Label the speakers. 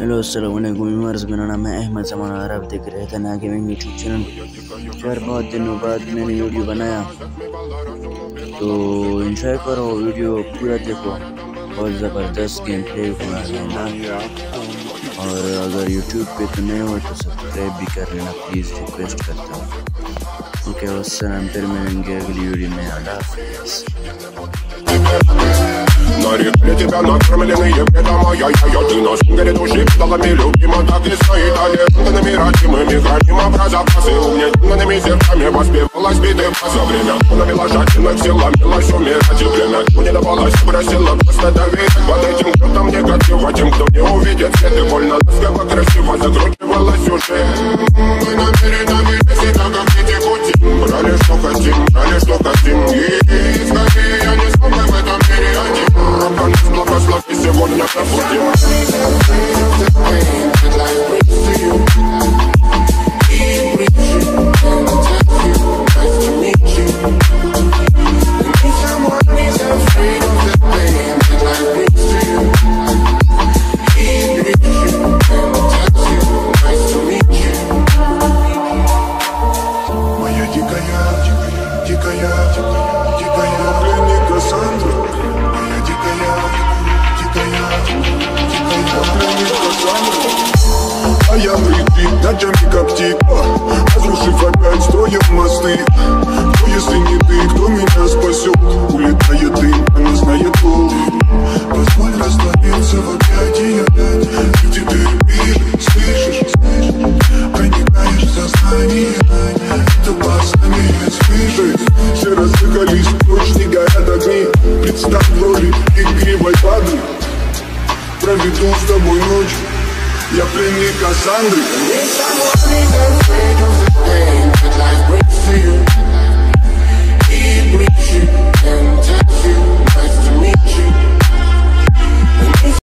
Speaker 1: हेलो असलमर्स मेरा नाम है अहमद जमान और आप देख रहे थे ना मैं यूट्यूब चैनल। पर बहुत दिनों बाद मैंने वीडियो बनाया। तो इन्जॉय करो वीडियो, पूरा देखो। बहुत ज़बरदस्त गेम प्ले होना है और अगर यूट्यूब पे तो नहीं हो तो सब्सक्राइब भी कर लेना प्लीज़ रिक्वेस्ट करता हूँ। ओके वसलम फिर मिलेंगे अगली वीडियो में। अल्लाह
Speaker 2: тебя накормленные предомая Я ты на шугаре души педалами любима Так и стоит аллергенными родимыми Храним образопасы угнетенными зерками Воспевалась биты за время. Навела жадинок сил, ломилась умирать И время. Не давалось, просила просто доверить Под этим кто-то негатива Тем, кто не увидит свет И больно ласково, красиво закручивалась уже Мы намерены видеть себя, как дети пути Брали, что хотим, брали, что хотим И
Speaker 3: you. Кассандра А я прикрыт ночами как типа Разрушив опять строим мосты. Кто если не ты, кто меня спасет? Улетает дым, она знает пол Позволь раствориться в объятии опять Где ты мир, слышишь? Проникаешь в сознание Это не слышать. Все разыгрались прочь, не горят огни. Представь в роли игривой воды Проведу с тобой ночь Я пленник Кассандры